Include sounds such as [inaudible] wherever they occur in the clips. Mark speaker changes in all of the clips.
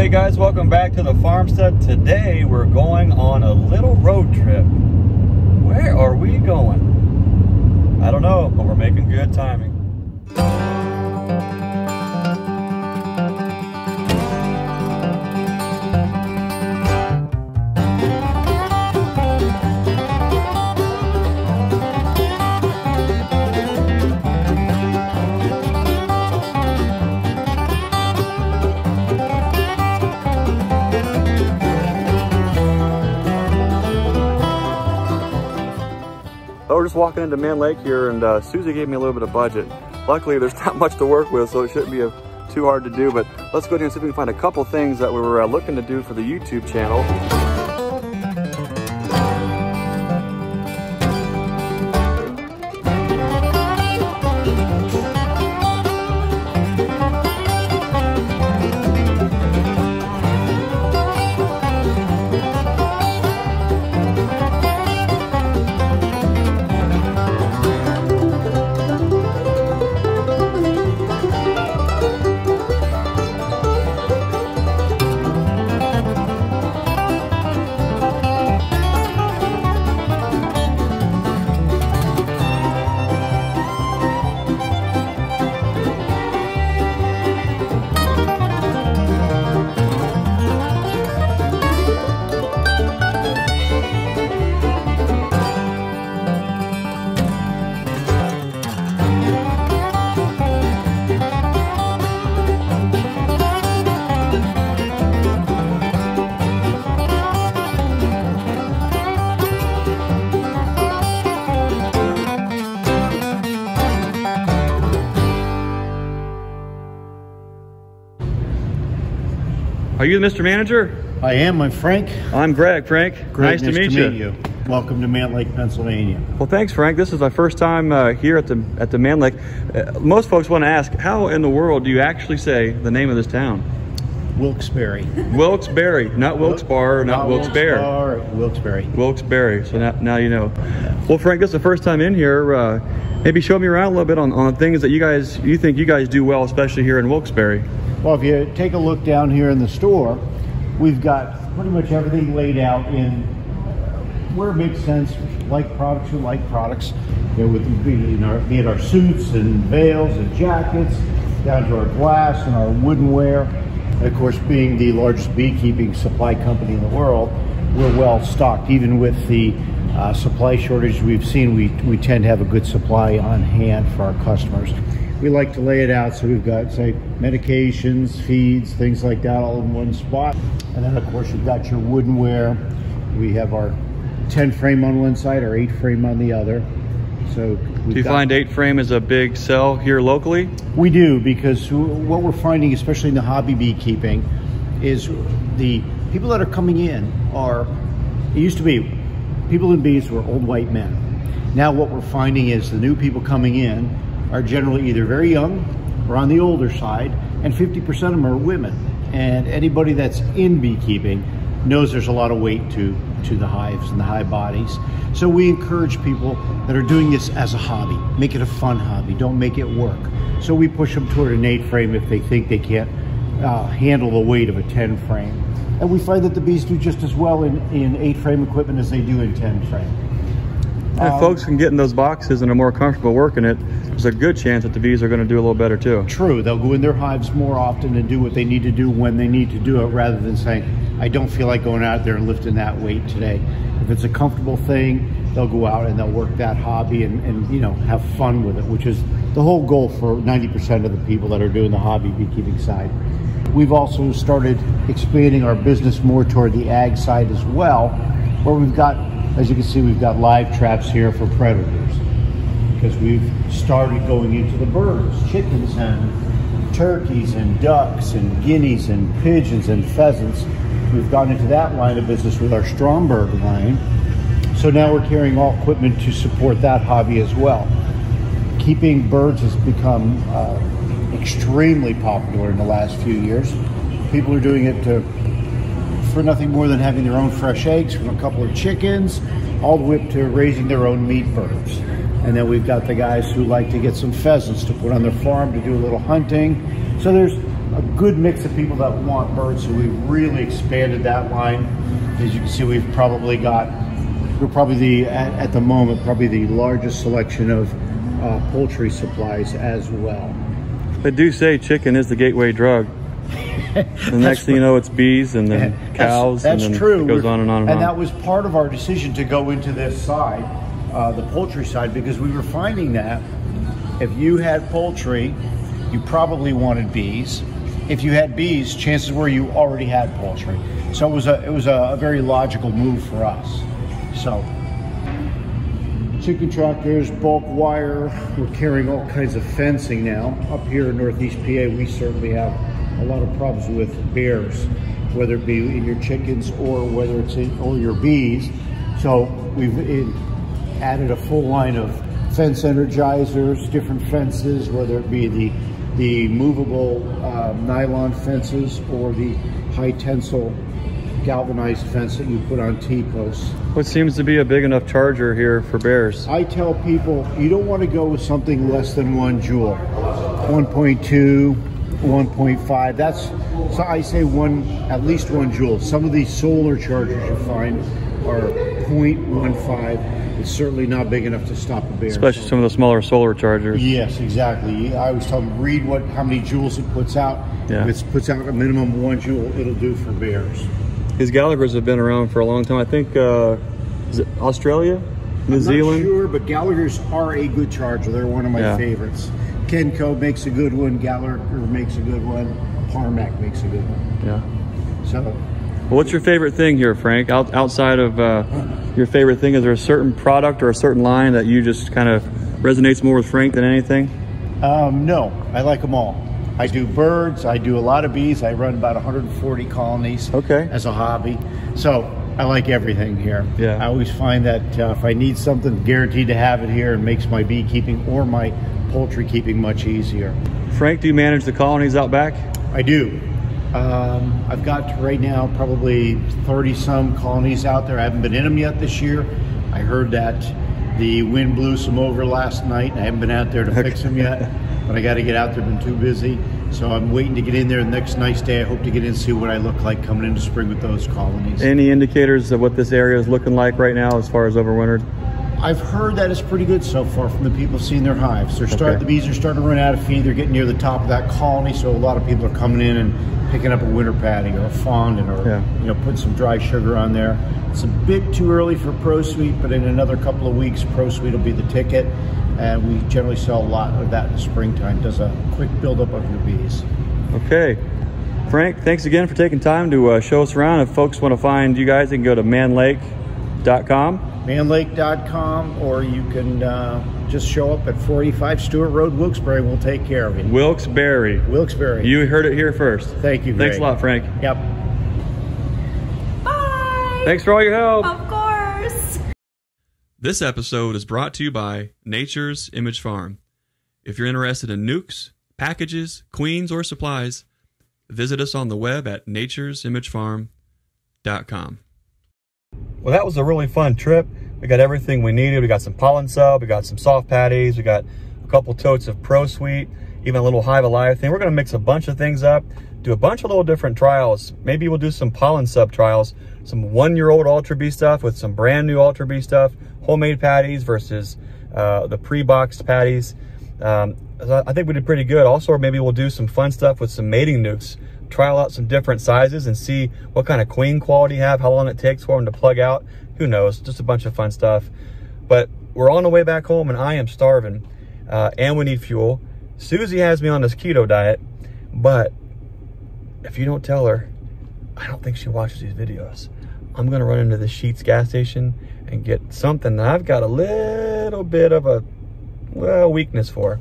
Speaker 1: hey guys, welcome back to the farmstead. Today we're going on a little road trip. Where are we going? I don't know, but we're making good timing. Just walking into Mann Lake here and uh, Susie gave me a little bit of budget. Luckily, there's [laughs] not much to work with, so it shouldn't be a, too hard to do, but let's go ahead and see if we can find a couple things that we were uh, looking to do for the YouTube channel. Are you the Mr. Manager?
Speaker 2: I am. I'm Frank.
Speaker 1: I'm Greg. Frank,
Speaker 2: Great,
Speaker 1: nice, to meet, you.
Speaker 2: Welcome to Mann Lake, Pennsylvania.
Speaker 1: Well, thanks, Frank. This is my first time uh, here at the at the Mann Lake. Uh, most folks want to ask, how in the world do you actually say the name of this town?
Speaker 2: Wilkes-Barre.
Speaker 1: Wilkes-Barre, not Wilkes-Barre, not, Wilkes-Barre.
Speaker 2: Wilkes-Barre.
Speaker 1: Wilkes-Barre. So now, now you know. Well, Frank, this is the first time in here. Uh, maybe show me around a little bit on, on things that you guys you think you guys do well, especially here in Wilkes-Barre.
Speaker 2: Well, if you take a look down here in the store, we've got pretty much everything laid out in where it makes sense. Like products, who like products. You know, with be, our, be it our suits and veils and jackets, down to our glass and our woodenware. And of course, being the largest beekeeping supply company in the world, we're well stocked. Even with the uh, supply shortage we've seen, we, we tend to have a good supply on hand for our customers. We like to lay it out so we've got, say, medications, feeds, things like that all in one spot. And then, of course, you've got your woodenware. We have our 10 frame on one side, our 8 frame on the other. So
Speaker 1: do you find 8 frame is a big sell here locally?
Speaker 2: We do because what we're finding, especially in the hobby beekeeping, is the people that are coming in are, it used to be people in bees were old white men. Now what we're finding is the new people coming in are generally either very young or on the older side, and 50% of them are women. And anybody that's in beekeeping knows there's a lot of weight to, to the hives and the hive bodies. So we encourage people that are doing this as a hobby. Make it a fun hobby, don't make it work. So we push them toward an eight frame if they think they can't uh, handle the weight of a 10 frame. And we find that the bees do just as well in, in eight frame equipment as they do in 10 frame.
Speaker 1: If um, folks can get in those boxes and are more comfortable working it, there's a good chance that the bees are going to do a little better too.
Speaker 2: True. They'll go in their hives more often and do what they need to do when they need to do it rather than saying, I don't feel like going out there and lifting that weight today. If it's a comfortable thing, they'll go out and they'll work that hobby and, and you know, have fun with it, which is the whole goal for 90% of the people that are doing the hobby beekeeping side. We've also started expanding our business more toward the ag side as well, where we've got as you can see, we've got live traps here for predators because we've started going into the birds, chickens and turkeys and ducks and guineas and pigeons and pheasants. We've gone into that line of business with our Stromberg line. So now we're carrying all equipment to support that hobby as well. Keeping birds has become uh, extremely popular in the last few years. People are doing it to for nothing more than having their own fresh eggs from a couple of chickens, all the way up to raising their own meat birds. And then we've got the guys who like to get some pheasants to put on their farm to do a little hunting. So there's a good mix of people that want birds, so we've really expanded that line. As you can see, we've probably got, we're probably the, at, at the moment, probably the largest selection of uh, poultry supplies as well.
Speaker 1: They do say chicken is the gateway drug. [laughs] the next thing you know, it's bees and then cows.
Speaker 2: That's,
Speaker 1: then
Speaker 2: true.
Speaker 1: It goes on and on and,
Speaker 2: and
Speaker 1: on.
Speaker 2: that was part of our decision to go into this side, uh, the poultry side, because we were finding that if you had poultry, you probably wanted bees. If you had bees, chances were you already had poultry. So it was a it was a, a very logical move for us. So chicken tractors, bulk wire. We're carrying all kinds of fencing now. Up here in Northeast PA, we certainly have a lot of problems with bears, whether it be in your chickens or whether it's in or your bees. So we've in, added a full line of fence energizers, different fences, whether it be the the movable uh, nylon fences or the high tensile galvanized fence that you put on T-posts.
Speaker 1: What seems to be a big enough charger here for bears?
Speaker 2: I tell people you don't want to go with something less than one joule. 1.2, 1.5. That's so I say one at least one joule. Some of these solar chargers you find are 0.15. It's certainly not big enough to stop a bear.
Speaker 1: Especially some of the smaller solar chargers.
Speaker 2: Yes, exactly. I always tell them read what how many joules it puts out.
Speaker 1: Yeah.
Speaker 2: If it puts out a minimum one joule, it'll do for bears.
Speaker 1: These Gallagher's have been around for a long time. I think, uh, is it Australia? New
Speaker 2: I'm
Speaker 1: Zealand?
Speaker 2: Not sure, but Gallagher's are a good charger. They're one of my
Speaker 1: Yeah.
Speaker 2: favorites. Kenco makes a good one. Gallagher makes a good one. Parmak makes a good one.
Speaker 1: Yeah.
Speaker 2: So
Speaker 1: Well, what's your favorite thing here, Frank? Out, outside of uh, your favorite thing, is there a certain product or a certain line that you just kind of resonates more with Frank than anything?
Speaker 2: Um, no, I like them all. I do birds. I do a lot of bees. I run about 140 colonies.
Speaker 1: Okay.
Speaker 2: As a hobby, so I like everything here.
Speaker 1: Yeah.
Speaker 2: I always find that uh, if I need something, guaranteed to have it here, and makes my beekeeping or my poultry keeping much easier.
Speaker 1: Frank, do you manage the colonies out back?
Speaker 2: I do. Um, I've got right now probably 30 some colonies out there. I haven't been in them yet this year. I heard that the wind blew some over last night. I haven't been out there to fix them yet, [laughs] but I got to get out there. Been too busy, so I'm waiting to get in there the next nice day. I hope to get in and see what I look like coming into spring with those colonies.
Speaker 1: Any indicators of what this area is looking like right now as far as overwintered?
Speaker 2: I've heard that it's pretty good so far from the people seeing their hives. They're starting,
Speaker 1: Okay.
Speaker 2: the bees are starting to run out of feed. They're getting near the top of that colony, so a lot of people are coming in and picking up a winter patty or a fondant or
Speaker 1: Yeah.
Speaker 2: you know put some dry sugar on there. It's a bit too early for ProSweet, but in another couple of weeks, ProSweet will be the ticket, and we generally sell a lot of that in the springtime. Does a quick buildup of your bees.
Speaker 1: Okay. Frank, thanks again for taking time to uh, show us around. If folks want to find you guys, they can go to mannlake.com.
Speaker 2: Mannlake.com, or you can uh, just show up at 45 Stewart Road, Wilkes-Barre. We'll take care of you.
Speaker 1: Wilkes-Barre.
Speaker 2: Wilkes-Barre.
Speaker 1: You heard it here first.
Speaker 2: Thank you.
Speaker 1: Thanks a lot, Frank.
Speaker 2: Yep.
Speaker 3: Bye.
Speaker 1: Thanks for all your help.
Speaker 3: Of course.
Speaker 1: This episode is brought to you by Nature's Image Farm. If you're interested in nucs, packages, queens, or supplies, visit us on the web at naturesimagefarm.com. Well, that was a really fun trip. We got everything we needed. We got some pollen sub, we got some soft patties, we got a couple totes of ProSweet, even a little Hive Alive thing. We're to mix a bunch of things up, do a bunch of little different trials. Maybe we'll do some pollen sub trials, some one-year-old Ultra Bee stuff with some brand new Ultra Bee stuff, homemade patties versus uh, the pre-boxed patties. Um, I think we did pretty good. Also, maybe we'll do some fun stuff with some mating nucs, trial out some different sizes and see what kind of queen quality you have, how long it takes for them to plug out. Who knows? Just a bunch of fun stuff. But we're on the way back home and I am starving uh, and we need fuel. Susie has me on this keto diet, but if you don't tell her, I don't think she watches these videos. I'm gonna run into the Sheetz gas station and get something that I've got a little bit of a well weakness for.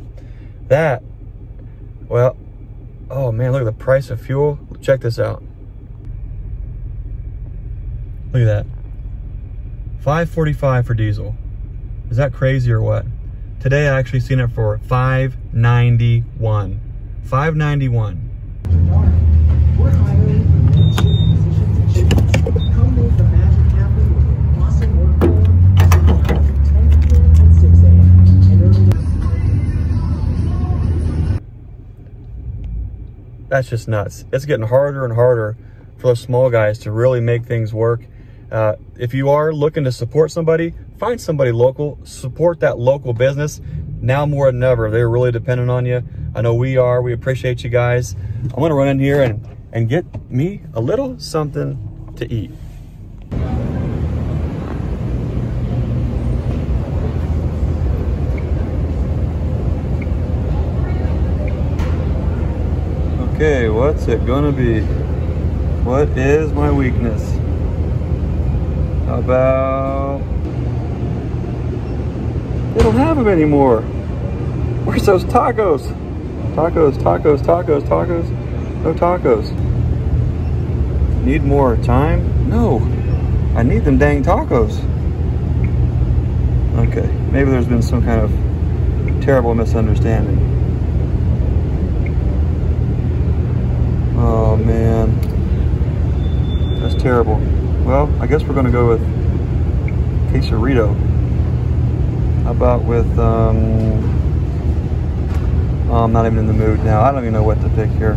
Speaker 1: That, well, oh man, look at the price of fuel. Check this out. Look at that. 545 for diesel. Is that crazy or what? Today I actually seen it for 591. 591. That's just nuts. It's getting harder and harder for those small guys to really make things work. Uh, if you are looking to support somebody, find somebody local, support that local business. Now more than ever, they're really dependent on you. I know we are, we appreciate you guys. I'm gonna run in here and, and get me a little something to eat. Okay, what's it gonna be? What is my weakness? About... They don't have them anymore. Where's those tacos? Tacos, tacos, tacos, tacos. No tacos. Need more time? No. I need them dang tacos. Okay, maybe there's been some kind of terrible misunderstanding. Oh man, that's terrible. Well, I guess we're gonna go with quesarito. How about with, um, oh, I'm not even in the mood now. I don't even know what to pick here.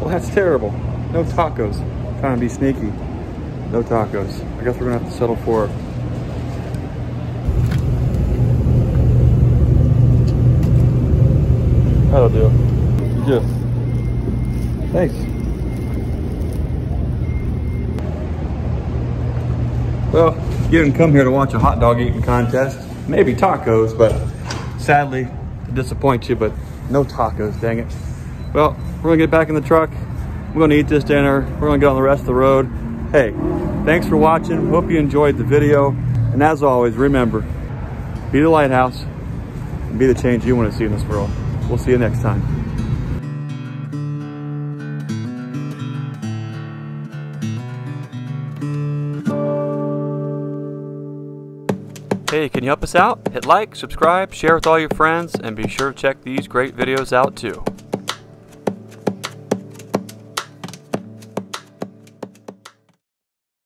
Speaker 1: Well, that's terrible. No tacos. trying to be sneaky. No tacos. I guess we're gonna have to settle for That'll do. Yeah. Thanks. Well, you didn't come here to watch a hot dog eating contest. Maybe tacos, but sadly, to disappoint you, but no tacos, dang it. Well, we're gonna get back in the truck. We're gonna eat this dinner. We're gonna get on the rest of the road. Hey, thanks for watching. Hope you enjoyed the video. And as always, remember, be the lighthouse and be the change you wanna see in this world. We'll see you next time. Hey, can you help us out? Hit like, subscribe, share with all your friends, and be sure to check these great videos out too.